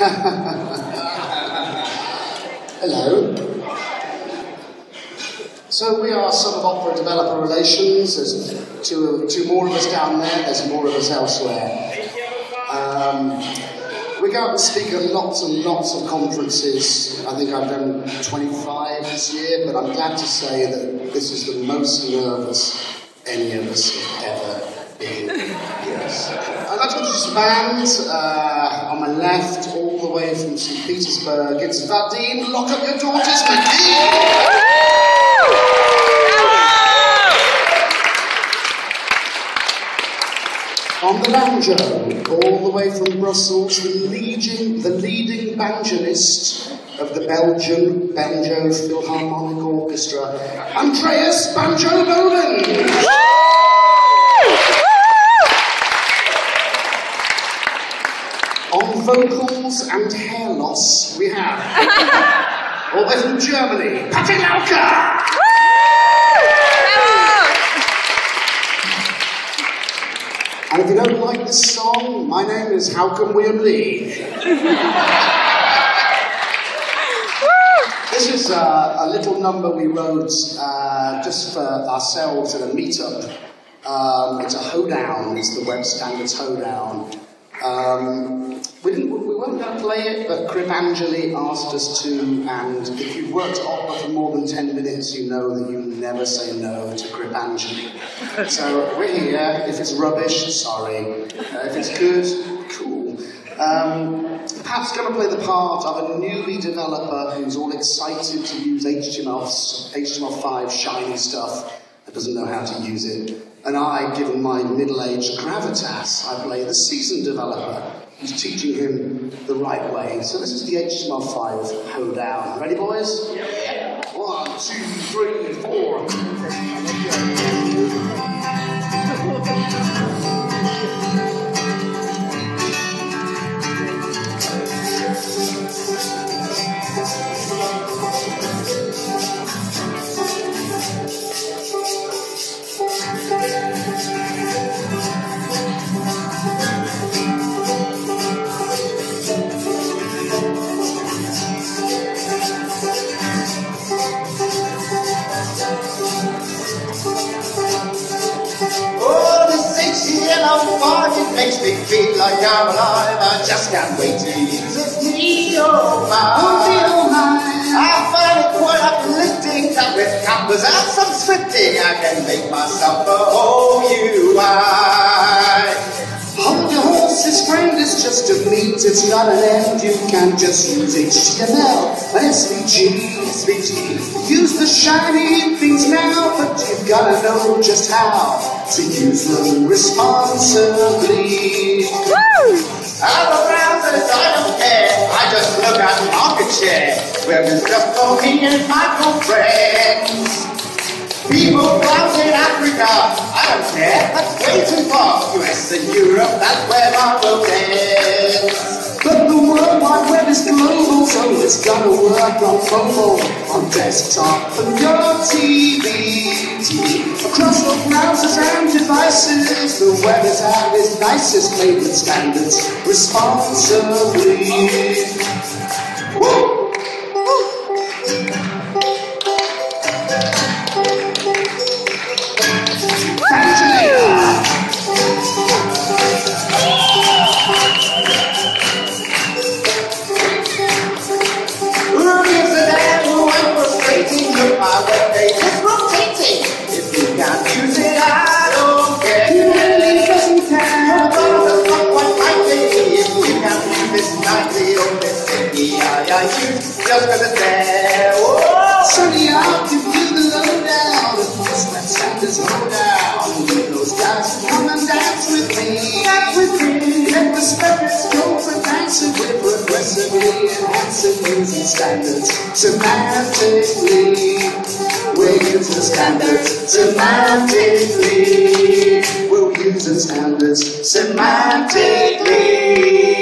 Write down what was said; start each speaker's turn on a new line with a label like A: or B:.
A: Hello. So we are some of Opera Developer Relations. There's two, two more of us down there, there's more of us elsewhere. Um, we go out and speak at lots and lots of conferences. I think I've done 25 this year, but I'm glad to say that this is the most nervous any of us have ever been. Yes. I'd like to introduce a band uh, on my left, all the way from St. Petersburg. It's Vadim. Lock up your daughters, Makeev! On the banjo, all the way from Brussels, the leading, the leading of the Belgian Banjo Philharmonic Orchestra, Andreas Banjo Nolan. On vocals and hair loss, we have, all the way from Germany, Patti Lauke. And if you don't like this song, my name is Haucom William Lee. this is uh, a little number we wrote uh, just for ourselves at a meetup. Um, it's a hoedown, it's the Web Standards hoedown. Um, we, didn't, we weren't going to play it, but Crip Angeli asked us to, and if you've worked opera for more than 10 minutes, you know that you never say no to Crip Angeli. So we're here. If it's rubbish, sorry. Uh, if it's good, cool. Um, Pat's going to play the part of a newbie developer who's all excited to use HTML, HTML5 shiny stuff and doesn't know how to use it. And I, given my middle-aged gravitas, I play the seasoned developer who's teaching him the right way. So this is the HTML5 hoedown. Ready, boys? Yeah. One, two, three, four.
B: makes me feel like I'm alive. I just can't wait to use it. Me, oh my. I find it quite uplifting that with canvas and some scripting, I can make myself a whole
A: just a meat, it's not an end. You can't just use HTML and SVG. Use the shiny things now, but you've gotta know just how to use them responsibly.
B: I'm a browsers, I don't care. I just look at market share, where it's just for me and my girlfriends. People browse in Africa, I don't care, that's way too far. US and Europe, that's where
A: gotta work on mobile, on desktop, and your TV. Across all browsers and devices, the web is at its nicest, with standards responsibly.
B: Is. If you can't I don't care.
A: He really doesn't
B: You're gonna fuck what I if you can't use this nightly or this thingy I use. Just gonna say, whoa.
A: Sunny, give you the lowdown. If this web standards low down, those guys come and dance with me. With me. Let the spirits go for dancing. We're progressively enhancing using standards semantically. Standards semantically. We're using standards semantically.